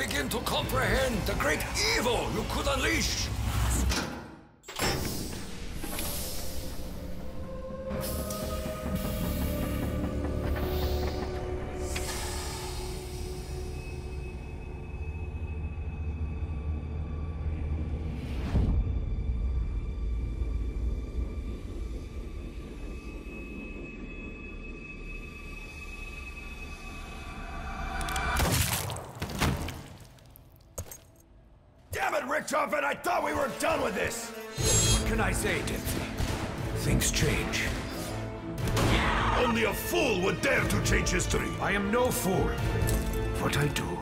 begin to comprehend the great evil you could unleash. Damn it, Richtofen! I thought we were done with this! What can I say, Dempsey? Things change. Only a fool would dare to change history! I am no fool. What I do,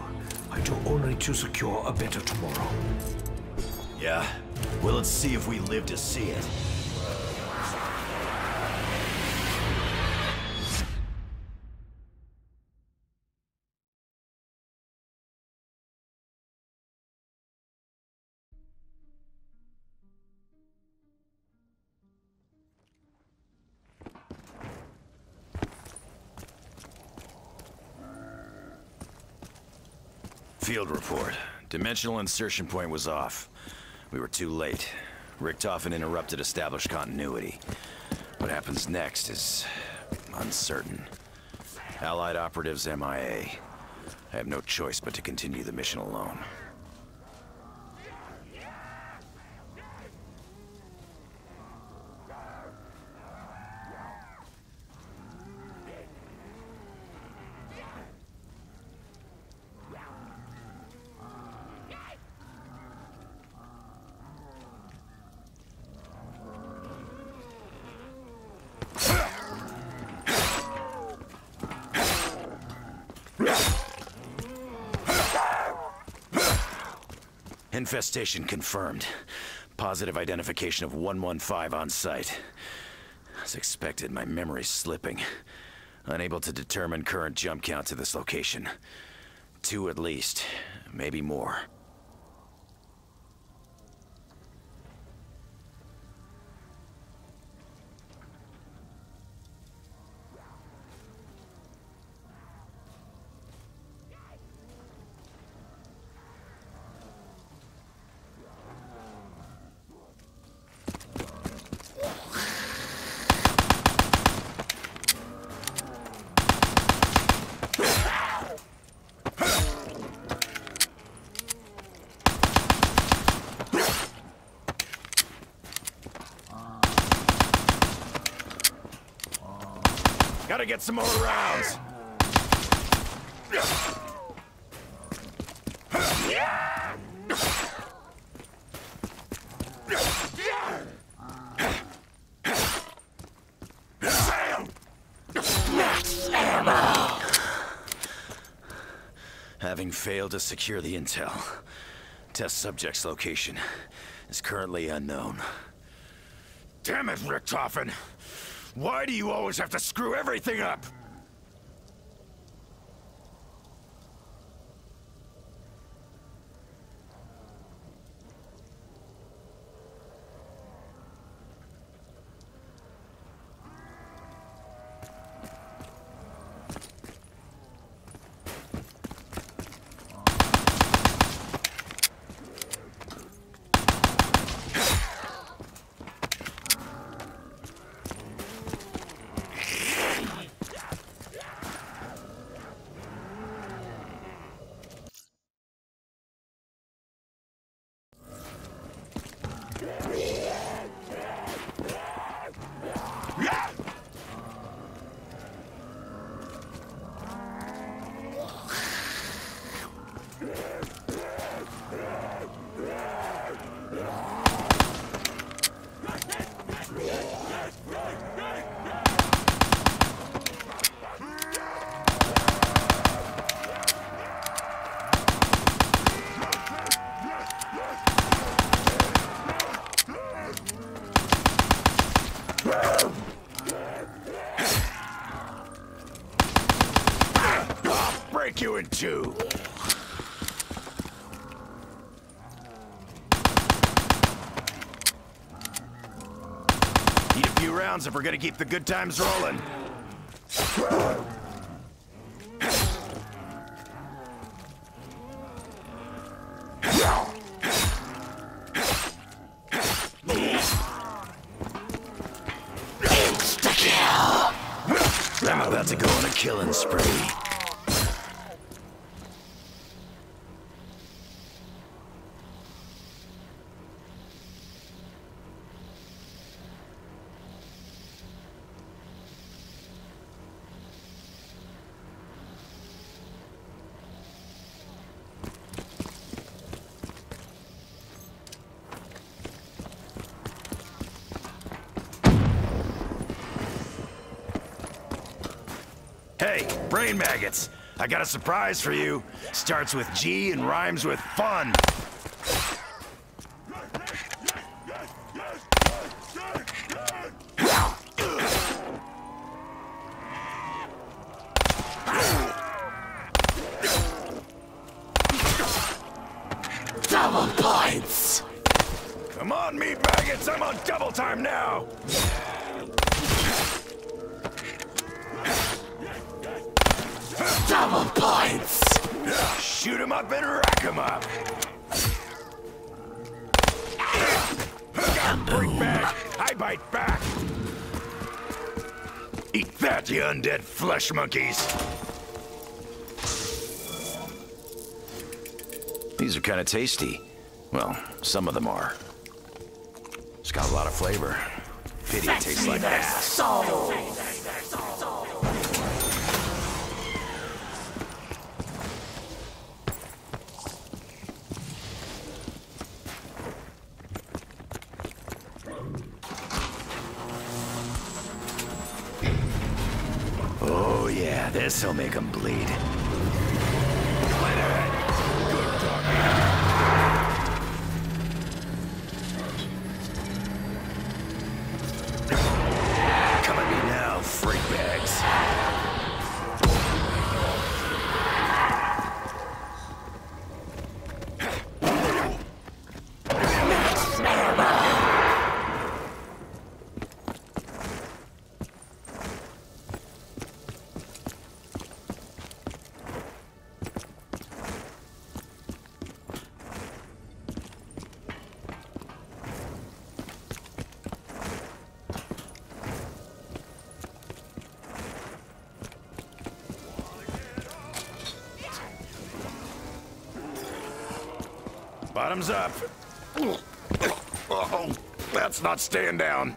I do only to secure a better tomorrow. Yeah? Well, let's see if we live to see it. Field report. Dimensional insertion point was off. We were too late. Richtofen interrupted established continuity. What happens next is uncertain. Allied operatives MIA. I have no choice but to continue the mission alone. Infestation confirmed. Positive identification of 115 on site. As expected, my memory's slipping. Unable to determine current jump count to this location. Two at least, maybe more. Gotta get some more rounds. Having failed to secure the intel, test subject's location is currently unknown. Damn it, Richtofen! Why do you always have to screw everything up? Break you in two. Need a few rounds if we're gonna keep the good times rolling. Killing spree. Hey, brain maggots! I got a surprise for you. Starts with G and rhymes with fun. Double points! Come on, meat maggots! I'm on double time now! Double points! Shoot 'em up and rack 'em up! Break back! I bite back! Eat that, you undead flesh monkeys! These are kind of tasty. Well, some of them are. It's got a lot of flavor. Pity it tastes like ass. soul! Yeah, this'll make them bleed. Bottoms up. Oh, that's not staying down.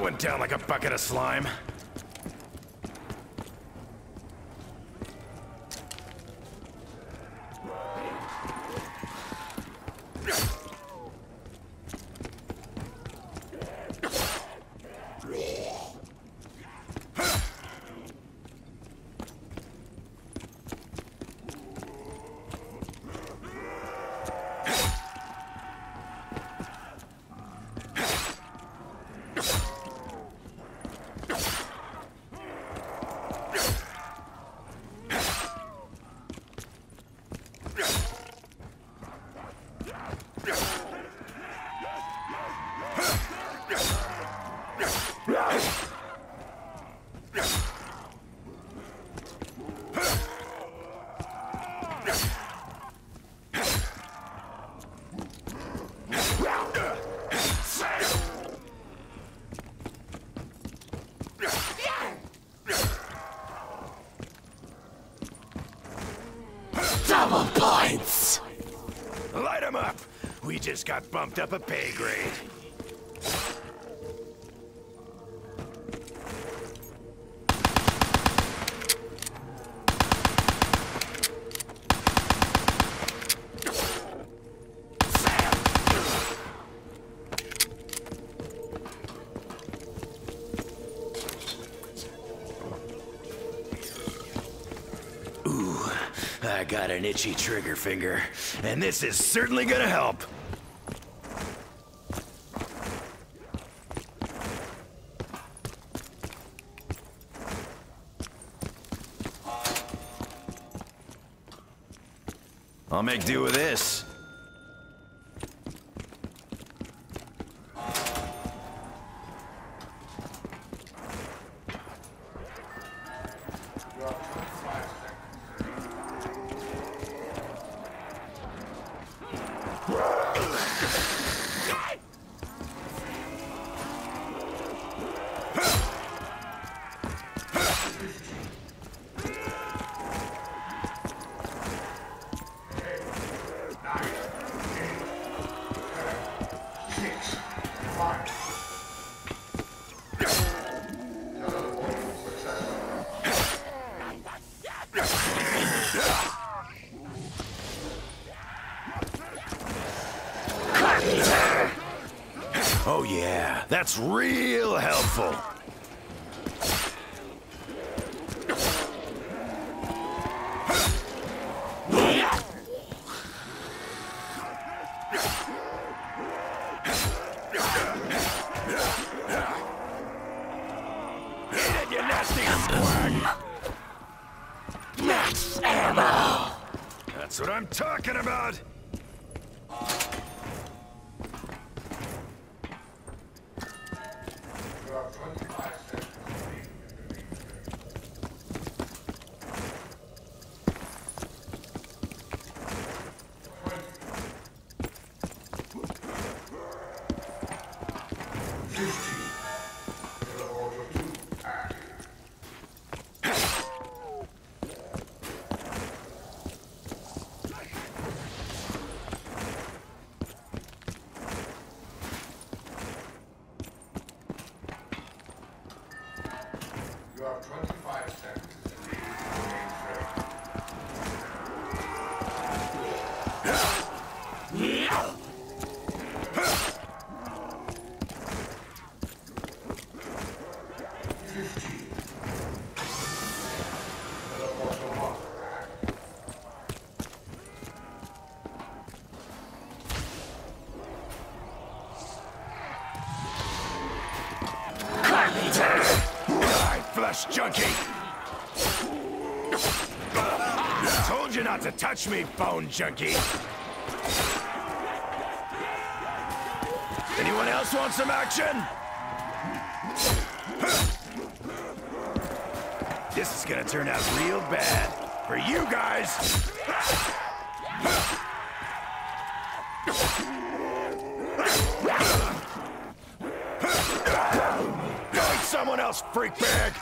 went down like a bucket of slime. Double points! Light 'em up! We just got bumped up a pay grade. I got an itchy trigger finger, and this is certainly gonna help. I'll make do with this. That's real helpful. 20 Flesh junkie! Told you not to touch me, bone junkie! Anyone else want some action? This is gonna turn out real bad for you guys! Someone else, freak bag!